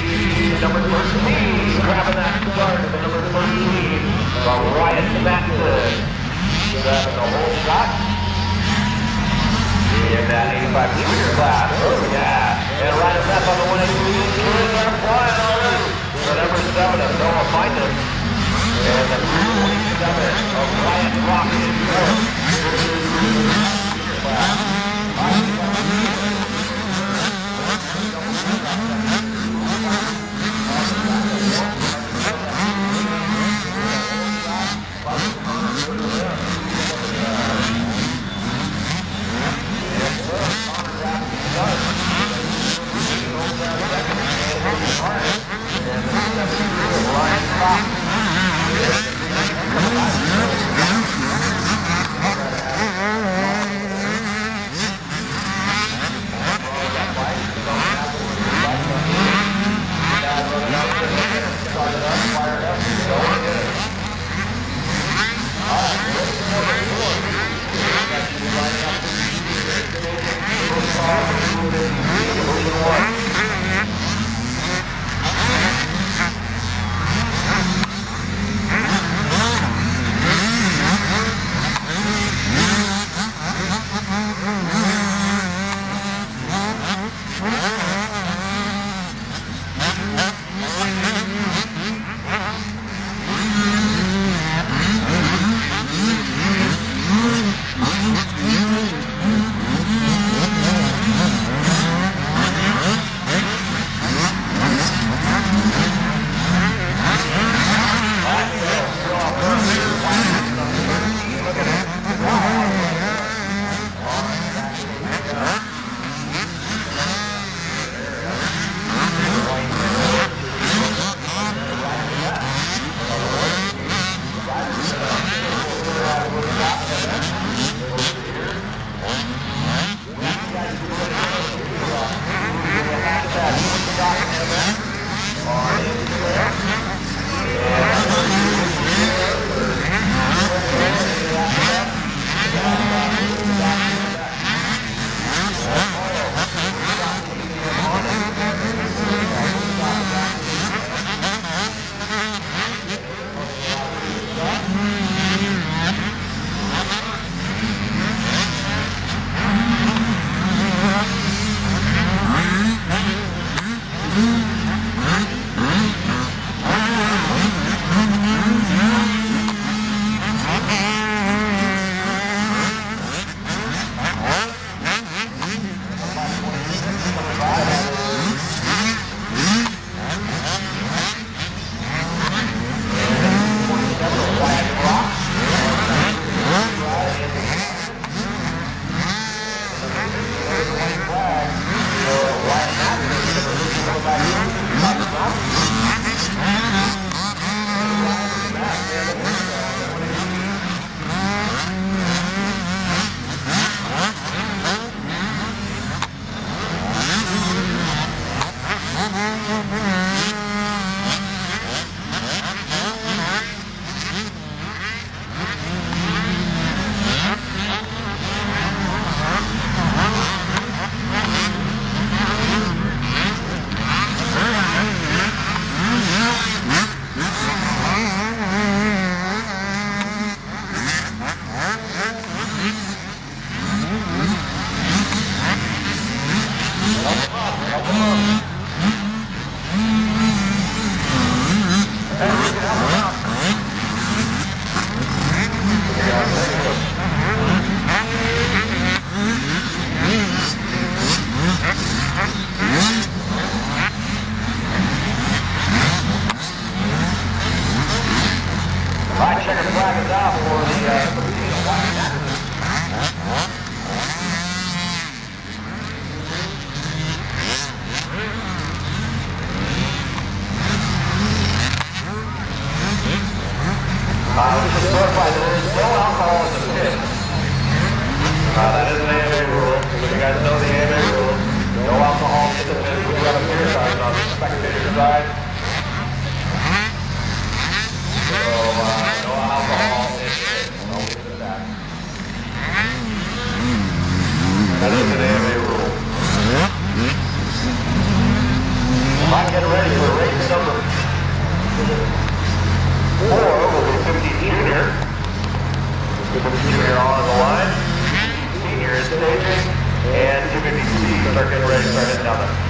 Number 13, grabbing that start of the number 13 from Ryan Matson. Grabbing the whole shot. In that 85 meter class. Oh, yeah. And Ryan Matson on the 180 They're flying already. The number 7 of Noah Findus. And the 27 of Uh, we should there is no alcohol in the pit. That is an AMA rule. So you guys know the AMA rule. No alcohol in the pit. We do have a beer sign on the spectator side. So, uh, no alcohol in the pit. I'll leave it at that. That is an AMA rule. Not getting ready for race number four will be 50 junior. 50 junior on the line. Senior is staging. And 250 C are getting ready to start heading down there.